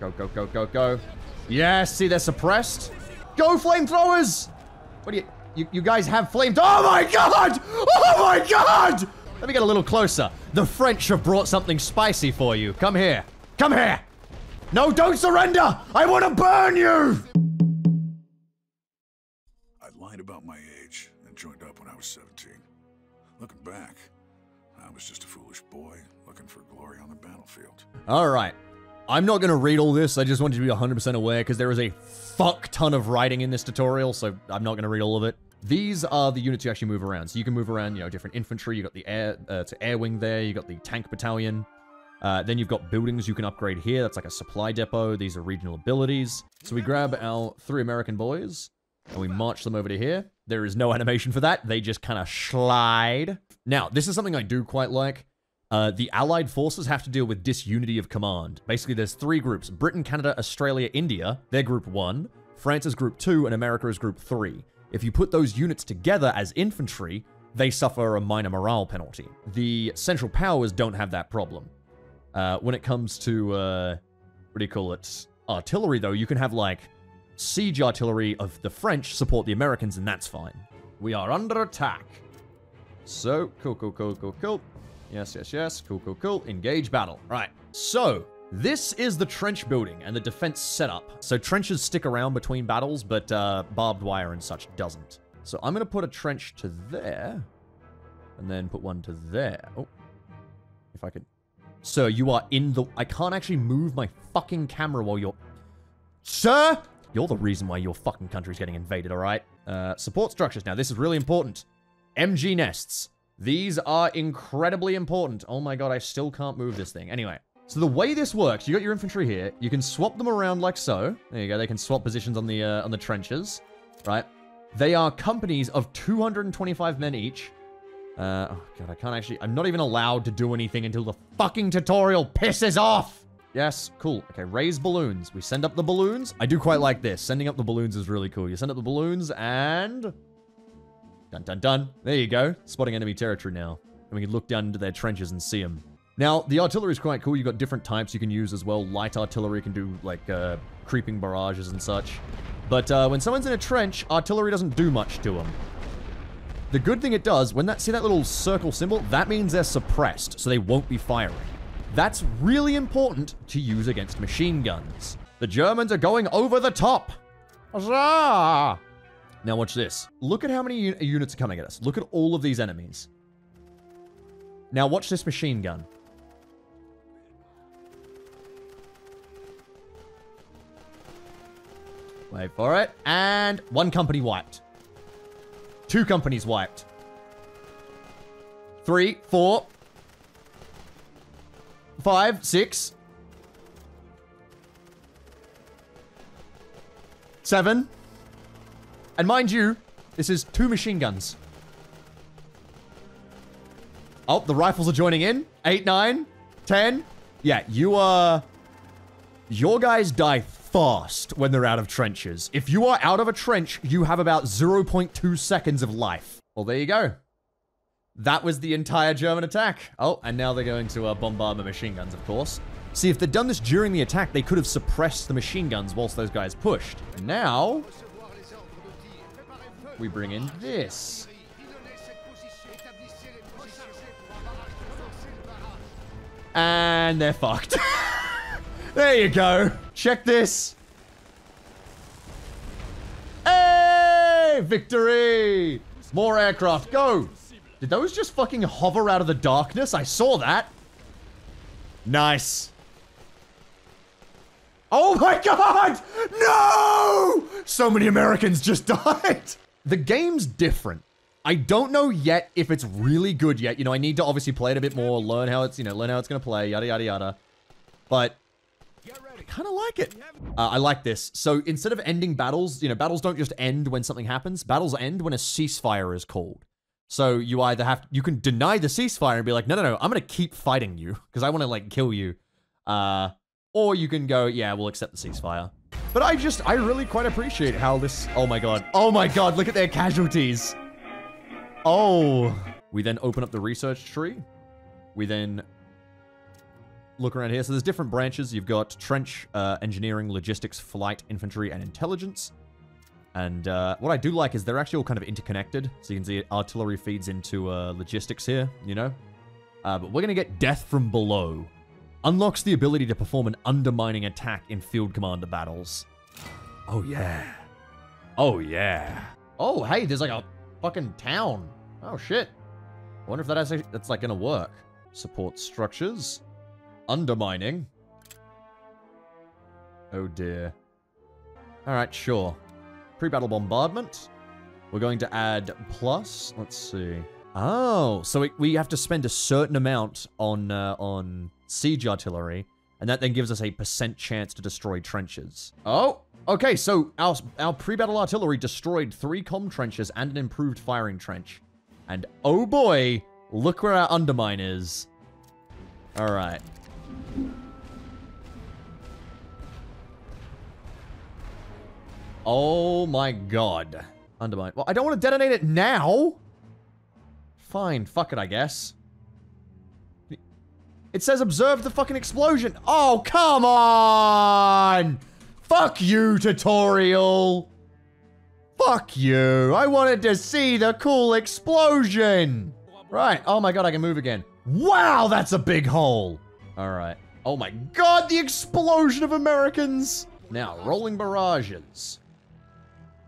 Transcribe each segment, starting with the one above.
Go, go, go, go, go. Yes, see, they're suppressed. Go, flamethrowers! What do you, you, you guys have flames? Oh my god! Oh my god! Let me get a little closer. The French have brought something spicy for you. Come here. Come here! No, don't surrender! I want to burn you! I lied about my age and joined up when I was 17. Looking back, I was just a foolish boy looking for glory on the battlefield. All right. I'm not going to read all this. I just want you to be 100% aware because there is a fuck ton of writing in this tutorial, so I'm not going to read all of it. These are the units you actually move around. So you can move around, you know, different infantry. You got the air uh, to air wing there. You got the tank battalion. Uh, then you've got buildings you can upgrade here. That's like a supply depot. These are regional abilities. So we grab our three American boys and we march them over to here. There is no animation for that. They just kind of slide. Now, this is something I do quite like. Uh, the Allied forces have to deal with disunity of command. Basically, there's three groups. Britain, Canada, Australia, India. They're group one. France is group two, and America is group three. If you put those units together as infantry, they suffer a minor morale penalty. The Central Powers don't have that problem. Uh, when it comes to, uh, what do you call it? Artillery, though, you can have, like, siege artillery of the French support the Americans, and that's fine. We are under attack. So, cool, cool, cool, cool, cool. Yes, yes, yes. Cool, cool, cool. Engage battle. Right. So, this is the trench building and the defense setup. So trenches stick around between battles, but uh, barbed wire and such doesn't. So I'm going to put a trench to there, and then put one to there. Oh, if I could. Sir, you are in the... I can't actually move my fucking camera while you're... Sir! You're the reason why your fucking country's getting invaded, alright? Uh, support structures. Now, this is really important. MG nests. These are incredibly important. Oh my god, I still can't move this thing. Anyway, so the way this works, you got your infantry here. You can swap them around like so. There you go. They can swap positions on the uh, on the trenches, right? They are companies of 225 men each. Uh, oh god, I can't actually. I'm not even allowed to do anything until the fucking tutorial pisses off. Yes, cool. Okay, raise balloons. We send up the balloons. I do quite like this. Sending up the balloons is really cool. You send up the balloons and Dun dun dun. There you go. Spotting enemy territory now. And we can look down into their trenches and see them. Now, the artillery is quite cool. You've got different types you can use as well. Light artillery can do, like, uh, creeping barrages and such. But uh, when someone's in a trench, artillery doesn't do much to them. The good thing it does, when that, see that little circle symbol? That means they're suppressed, so they won't be firing. That's really important to use against machine guns. The Germans are going over the top! Huzzah! Now watch this. Look at how many un units are coming at us. Look at all of these enemies. Now watch this machine gun. Wait for it. And one company wiped. Two companies wiped. Three, four, five, six, seven, and mind you, this is two machine guns. Oh, the rifles are joining in. Eight, nine, ten. Yeah, you are... Your guys die fast when they're out of trenches. If you are out of a trench, you have about 0.2 seconds of life. Well, there you go. That was the entire German attack. Oh, and now they're going to uh, bombard the machine guns, of course. See, if they'd done this during the attack, they could have suppressed the machine guns whilst those guys pushed. Now, we bring in this. And they're fucked. there you go. Check this. Hey! Victory! More aircraft. Go! Did those just fucking hover out of the darkness? I saw that. Nice. Oh my god! No! So many Americans just died. The game's different. I don't know yet if it's really good yet. You know, I need to obviously play it a bit more, learn how it's, you know, learn how it's going to play, yada, yada, yada. But I kind of like it. Uh, I like this. So instead of ending battles, you know, battles don't just end when something happens. Battles end when a ceasefire is called. So you either have, you can deny the ceasefire and be like, no, no, no, I'm going to keep fighting you because I want to like kill you. Uh, or you can go, yeah, we'll accept the ceasefire. But I just, I really quite appreciate how this, oh my god. Oh my god, look at their casualties. Oh. We then open up the research tree. We then look around here. So there's different branches. You've got trench, uh, engineering, logistics, flight, infantry, and intelligence. And uh, what I do like is they're actually all kind of interconnected. So you can see artillery feeds into uh, logistics here, you know? Uh, but we're going to get Death from Below. Unlocks the ability to perform an undermining attack in field commander battles. Oh, yeah. Oh, yeah. Oh, hey, there's like a fucking town. Oh, shit. I wonder if that actually, that's like to work. Support structures. Undermining. Oh, dear. All right, sure. Pre-battle bombardment. We're going to add plus. Let's see. Oh, so we, we have to spend a certain amount on uh, on siege artillery, and that then gives us a percent chance to destroy trenches. Oh, okay. So our our pre-battle artillery destroyed three com trenches and an improved firing trench, and oh boy, look where our undermine is. All right. Oh my god. Undermine. Well, I don't want to detonate it now. Fine, fuck it, I guess. It says observe the fucking explosion. Oh, come on! Fuck you, tutorial! Fuck you! I wanted to see the cool explosion! Right, oh my god, I can move again. Wow, that's a big hole! Alright. Oh my god, the explosion of Americans! Now, rolling barrages.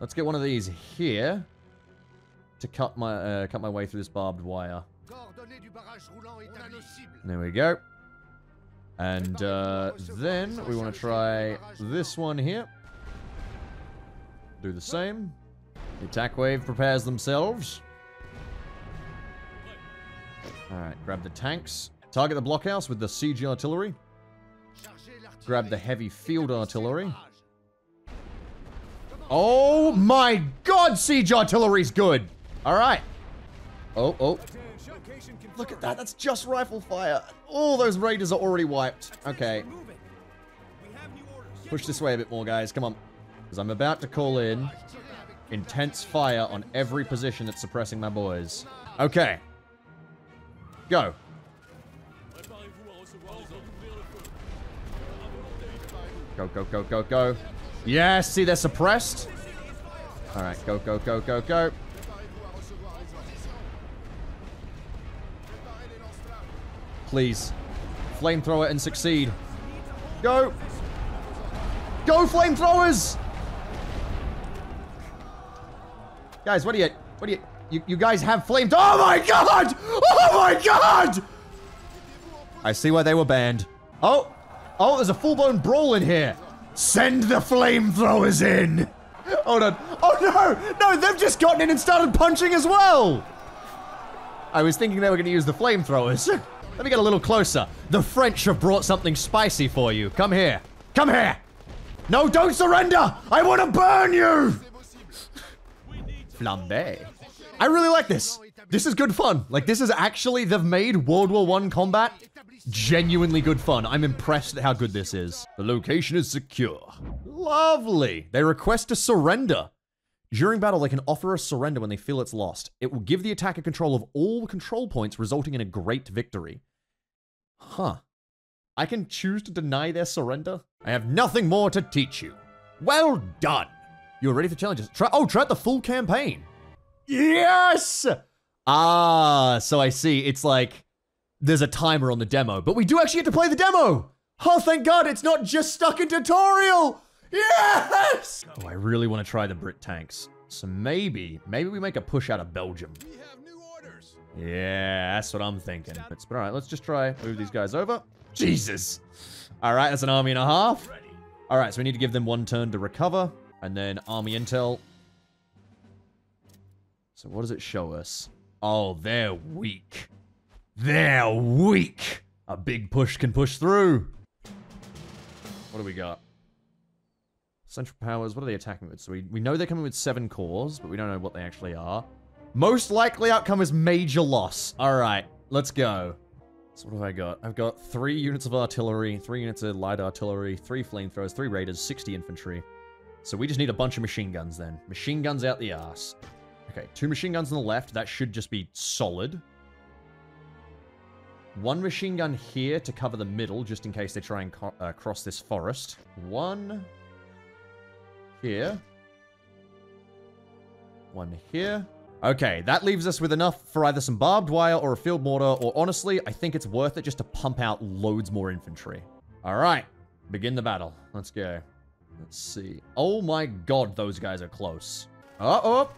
Let's get one of these here to cut my uh, cut my way through this barbed wire. There we go. And uh, then we want to try this one here. Do the same. The attack wave prepares themselves. Alright, grab the tanks. Target the blockhouse with the siege artillery. Grab the heavy field artillery. Oh my god, siege artillery's good! Alright. Oh, oh. Look at that, that's just rifle fire. All those raiders are already wiped. Okay. Push this way a bit more, guys. Come on. Because I'm about to call in intense fire on every position that's suppressing my boys. Okay. Go. Go, go, go, go, go. Yes, see, they're suppressed. All right, go, go, go, go, go. Please. Flamethrower and succeed. Go! Go, flamethrowers! Guys, what are you... What are you... You, you guys have flames... Oh my god! Oh my god! I see why they were banned. Oh! Oh, there's a full-blown brawl in here. Send the flamethrowers in! Hold on. Oh no! No, they've just gotten in and started punching as well! I was thinking they were going to use the flamethrowers. Let me get a little closer. The French have brought something spicy for you. Come here. Come here! No, don't surrender! I want to burn you! Flambe. I really like this. This is good fun. Like, this is actually, they've made World War One combat genuinely good fun. I'm impressed at how good this is. The location is secure. Lovely. They request a surrender. During battle, they can offer a surrender when they feel it's lost. It will give the attacker control of all control points, resulting in a great victory. Huh. I can choose to deny their surrender? I have nothing more to teach you. Well done. You're ready for challenges. Try oh, try out the full campaign. Yes! Ah, so I see. It's like there's a timer on the demo, but we do actually get to play the demo. Oh, thank God, it's not just stuck in tutorial. Yes! Oh, I really want to try the Brit tanks. So maybe, maybe we make a push out of Belgium. Yeah, that's what I'm thinking. But, all right, let's just try move these guys over. Jesus. All right, that's an army and a half. All right, so we need to give them one turn to recover. And then army intel. So what does it show us? Oh, they're weak. They're weak. A big push can push through. What do we got? Central powers, what are they attacking with? So we, we know they're coming with seven corps, but we don't know what they actually are. Most likely outcome is major loss. All right, let's go. So what have I got? I've got three units of artillery, three units of light artillery, three flamethrowers, three raiders, 60 infantry. So we just need a bunch of machine guns then. Machine guns out the ass. Okay, two machine guns on the left. That should just be solid. One machine gun here to cover the middle, just in case they try and uh, cross this forest. One here. One here. Okay, that leaves us with enough for either some barbed wire or a field mortar, or honestly, I think it's worth it just to pump out loads more infantry. All right, begin the battle. Let's go. Let's see. Oh my god, those guys are close. Uh-oh.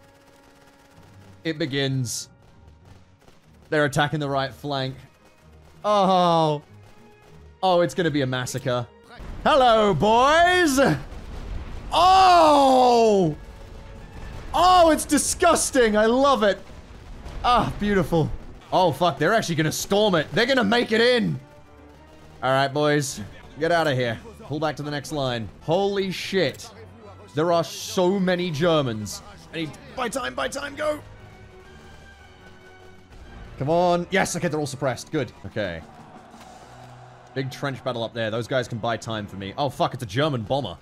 It begins. They're attacking the right flank. Oh. Oh, it's gonna be a massacre. Hello, boys! Oh! Oh, it's disgusting. I love it. Ah, beautiful. Oh, fuck. They're actually going to storm it. They're going to make it in. All right, boys. Get out of here. Pull back to the next line. Holy shit. There are so many Germans. I need... Buy time, buy time, go! Come on. Yes, okay, they're all suppressed. Good. Okay. Big trench battle up there. Those guys can buy time for me. Oh, fuck, it's a German bomber.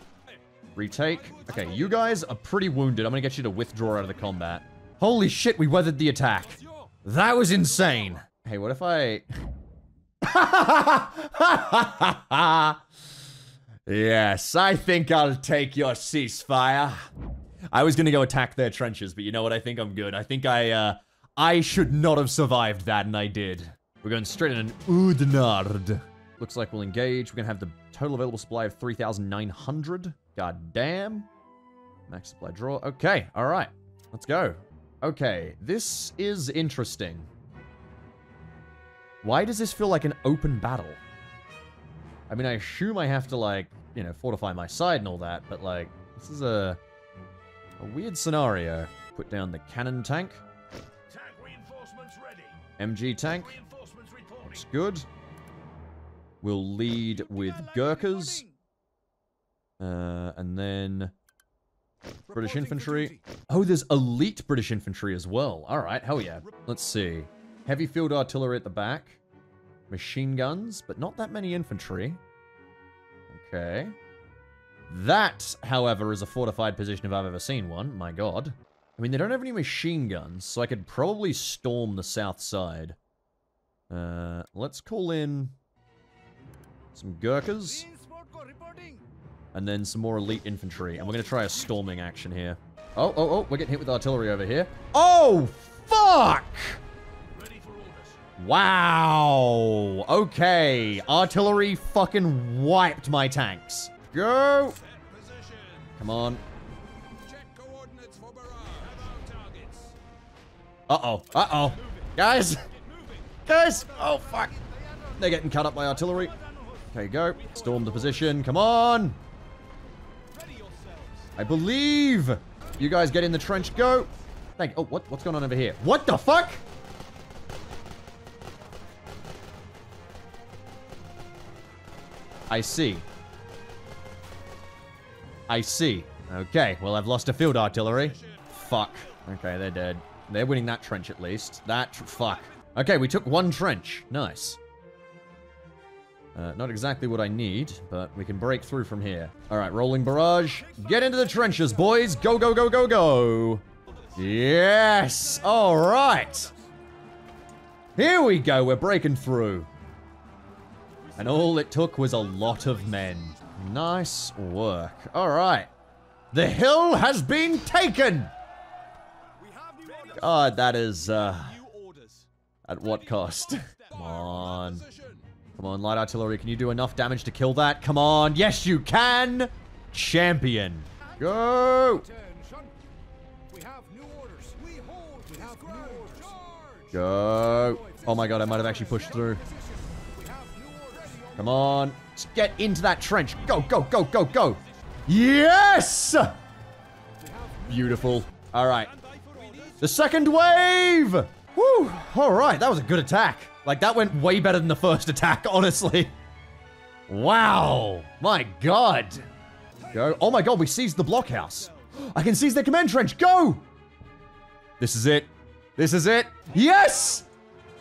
Retake. Okay, you guys are pretty wounded. I'm gonna get you to withdraw out of the combat. Holy shit, we weathered the attack. That was insane. Hey, what if I... yes, I think I'll take your ceasefire. I was gonna go attack their trenches, but you know what? I think I'm good. I think I, uh... I should not have survived that, and I did. We're going straight in an Oudenarde. Looks like we'll engage. We're gonna have the total available supply of 3,900. God damn. Max supply draw. Okay, all right. Let's go. Okay, this is interesting. Why does this feel like an open battle? I mean, I assume I have to, like, you know, fortify my side and all that, but, like, this is a, a weird scenario. Put down the cannon tank. tank MG tank. Looks good. We'll lead with Gurkhas. Uh, and then British infantry. Oh, there's elite British infantry as well. All right, hell yeah. Let's see. Heavy field artillery at the back. Machine guns, but not that many infantry. Okay. That, however, is a fortified position if I've ever seen one. My god. I mean, they don't have any machine guns, so I could probably storm the south side. Uh, let's call in some Gurkhas. And then some more elite infantry. And we're going to try a storming action here. Oh, oh, oh, we're getting hit with artillery over here. Oh, fuck! Wow. Okay. Artillery fucking wiped my tanks. Go. Come on. Check coordinates for barrage. Uh-oh. Uh-oh. Guys. Guys. Oh, fuck. They're getting cut up by artillery. Okay, go. Storm the position. Come on. I believe. You guys get in the trench. Go. Thank. Oh, what? What's going on over here? What the fuck? I see. I see. Okay, well, I've lost a field artillery. Fuck. Okay, they're dead. They're winning that trench at least. That, fuck. Okay, we took one trench. Nice. Uh, not exactly what I need, but we can break through from here. All right, rolling barrage. Get into the trenches, boys. Go, go, go, go, go. Yes. All right. Here we go. We're breaking through. And all it took was a lot of men. Nice work. All right. The hill has been taken. God, that is, uh... At what cost? Come on. Light artillery. Can you do enough damage to kill that? Come on. Yes, you can. Champion. Go. Go. Oh my god, I might have actually pushed through. Come on. Let's get into that trench. Go, go, go, go, go. Yes! Beautiful. All right. The second wave! Woo! All right, that was a good attack. Like, that went way better than the first attack, honestly. Wow. My god. Go. Oh my god, we seized the blockhouse. I can seize their command trench. Go! This is it. This is it. Yes!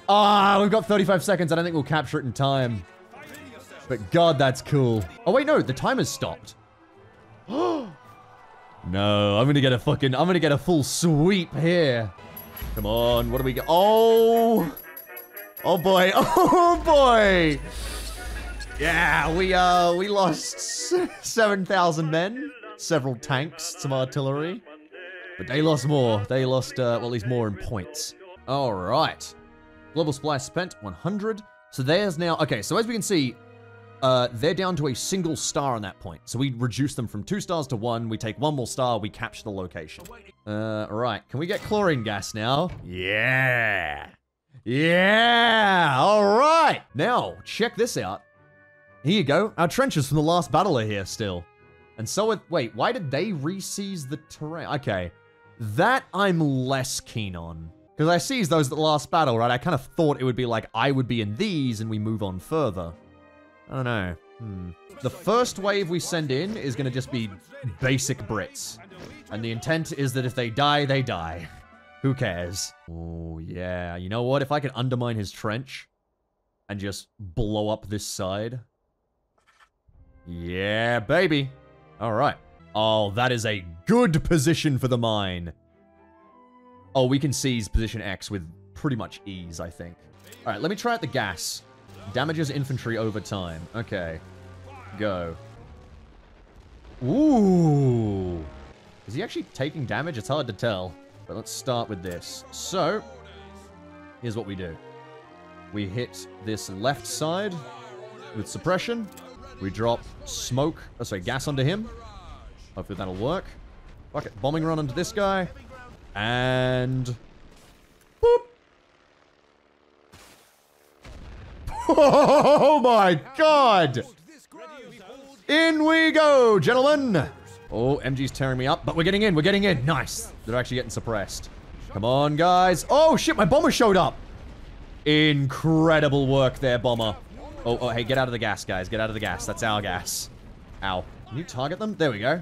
Ah, we've got 35 seconds. I don't think we'll capture it in time. But god, that's cool. Oh wait, no, the timer's stopped. no, I'm gonna get a fucking, I'm gonna get a full sweep here. Come on, what do we get? Oh! Oh boy. Oh boy. Yeah, we uh we lost 7,000 men, several tanks, some artillery. But they lost more. They lost uh, well, at least more in points. All right. Global supply spent 100. So there's now okay, so as we can see, uh, they're down to a single star on that point. So we reduce them from two stars to one. We take one more star. We capture the location. Uh, right. Can we get chlorine gas now? Yeah. Yeah. All right. Now, check this out. Here you go. Our trenches from the last battle are here still. And so, it, wait, why did they re-seize the terrain? Okay. That I'm less keen on. Because I seized those at the last battle, right? I kind of thought it would be like I would be in these and we move on further. I don't know. Hmm. The first wave we send in is going to just be basic Brits. And the intent is that if they die, they die. Who cares? Oh, yeah. You know what? If I can undermine his trench and just blow up this side. Yeah, baby. All right. Oh, that is a good position for the mine. Oh, we can seize position X with pretty much ease, I think. All right, let me try out the gas. Damages infantry over time. Okay. Go. Ooh. Is he actually taking damage? It's hard to tell. But let's start with this. So, here's what we do. We hit this left side with suppression. We drop smoke, oh sorry, gas under him. Hopefully that'll work. Fuck it, bombing run under this guy. And... Boop! Oh my god! In we go, gentlemen! Oh, MG's tearing me up, but we're getting in, we're getting in. Nice. They're actually getting suppressed. Come on, guys. Oh, shit, my bomber showed up. Incredible work there, bomber. Oh, oh, hey, get out of the gas, guys. Get out of the gas. That's our gas. Ow. Can you target them? There we go.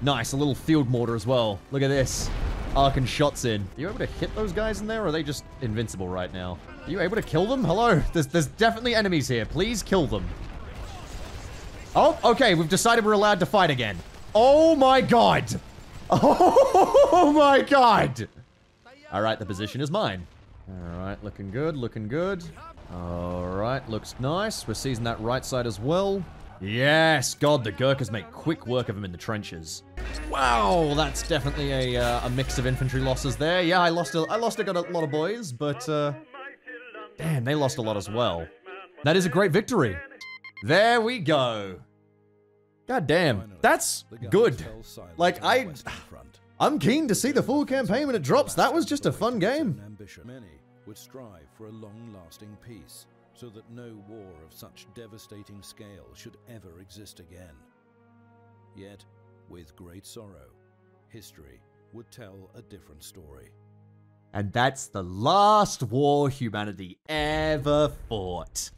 Nice, a little field mortar as well. Look at this. Arcing shots in. Are you able to hit those guys in there, or are they just invincible right now? Are you able to kill them? Hello? There's, there's definitely enemies here. Please kill them. Oh, okay. We've decided we're allowed to fight again. Oh my god. Oh my god. All right, the position is mine. All right, looking good, looking good. All right, looks nice. We're seizing that right side as well. Yes, God, the Gurkhas make quick work of them in the trenches. Wow, that's definitely a, uh, a mix of infantry losses there. Yeah, I lost a, I lost a, got a lot of boys, but uh, damn, they lost a lot as well. That is a great victory. There we go. God damn, that's good. Like I, I'm keen to see the full campaign when it drops. That was just a fun game. Many would strive for a long-lasting peace, so that no war of such devastating scale should ever exist again. Yet, with great sorrow, history would tell a different story. And that's the last war humanity ever fought.